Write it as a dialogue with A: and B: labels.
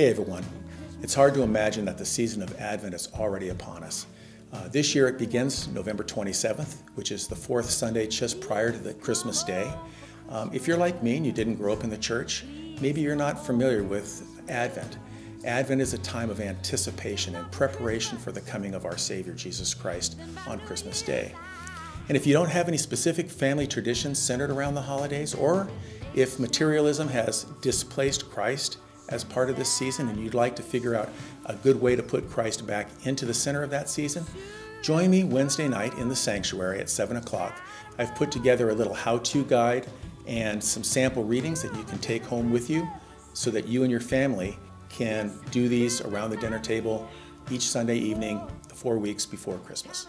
A: Hey everyone. It's hard to imagine that the season of Advent is already upon us. Uh, this year it begins November 27th, which is the fourth Sunday just prior to the Christmas day. Um, if you're like me and you didn't grow up in the church, maybe you're not familiar with Advent. Advent is a time of anticipation and preparation for the coming of our Savior Jesus Christ on Christmas Day. And if you don't have any specific family traditions centered around the holidays, or if materialism has displaced Christ, as part of this season and you'd like to figure out a good way to put Christ back into the center of that season, join me Wednesday night in the sanctuary at 7 o'clock. I've put together a little how to guide and some sample readings that you can take home with you so that you and your family can do these around the dinner table each Sunday evening, the four weeks before Christmas.